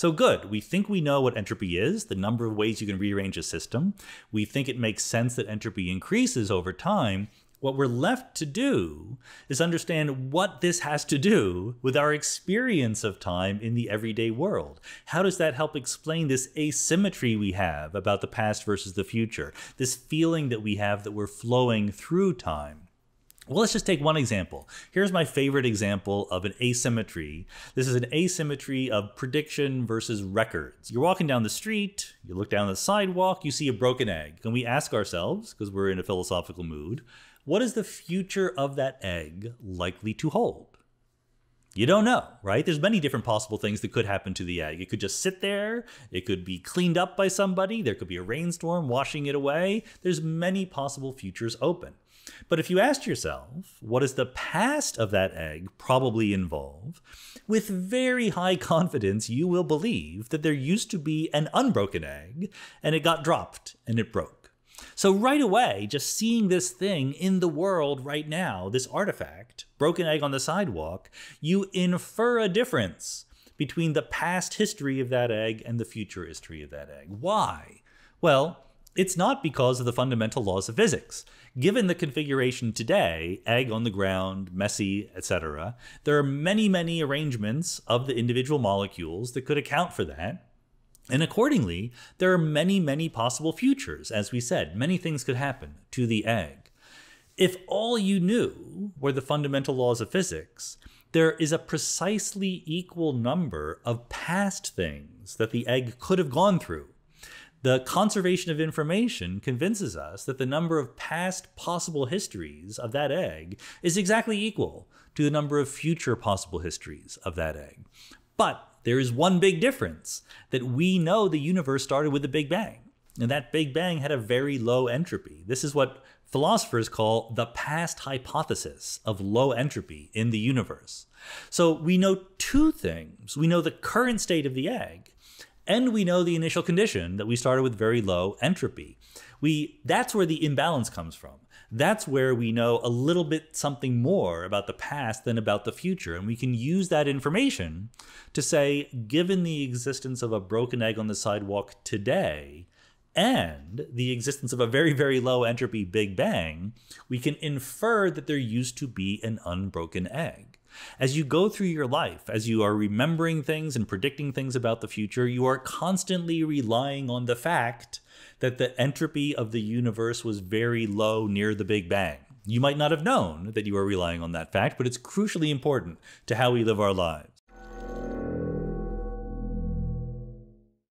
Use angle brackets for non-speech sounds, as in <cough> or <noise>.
So good. We think we know what entropy is, the number of ways you can rearrange a system. We think it makes sense that entropy increases over time. What we're left to do is understand what this has to do with our experience of time in the everyday world. How does that help explain this asymmetry we have about the past versus the future? This feeling that we have that we're flowing through time. Well, let's just take one example. Here's my favorite example of an asymmetry. This is an asymmetry of prediction versus records. You're walking down the street, you look down the sidewalk, you see a broken egg. And we ask ourselves, because we're in a philosophical mood, what is the future of that egg likely to hold? You don't know, right? There's many different possible things that could happen to the egg. It could just sit there. It could be cleaned up by somebody. There could be a rainstorm washing it away. There's many possible futures open. But if you asked yourself, what does the past of that egg probably involve? With very high <laughs> confidence, you will believe that there used to be an unbroken egg and it got dropped and it broke. So, right away, just seeing this thing in the world right now, this artifact, broken egg on the sidewalk, you infer a difference between the past history of that egg and the future history of that egg. Why? Well, it's not because of the fundamental laws of physics. Given the configuration today, egg on the ground, messy, etc., there are many, many arrangements of the individual molecules that could account for that. And accordingly, there are many, many possible futures. As we said, many things could happen to the egg. If all you knew were the fundamental laws of physics, there is a precisely equal number of past things that the egg could have gone through. The conservation of information convinces us that the number of past possible histories of that egg is exactly equal to the number of future possible histories of that egg. But there is one big difference that we know the universe started with the Big Bang. And that Big Bang had a very low entropy. This is what philosophers call the past hypothesis of low entropy in the universe. So we know two things. We know the current state of the egg, and we know the initial condition that we started with very low entropy. We that's where the imbalance comes from that's where we know a little bit something more about the past than about the future. And we can use that information to say, given the existence of a broken egg on the sidewalk today, and the existence of a very, very low entropy Big Bang, we can infer that there used to be an unbroken egg. As you go through your life, as you are remembering things and predicting things about the future, you are constantly relying on the fact that the entropy of the universe was very low near the Big Bang. You might not have known that you are relying on that fact, but it's crucially important to how we live our lives.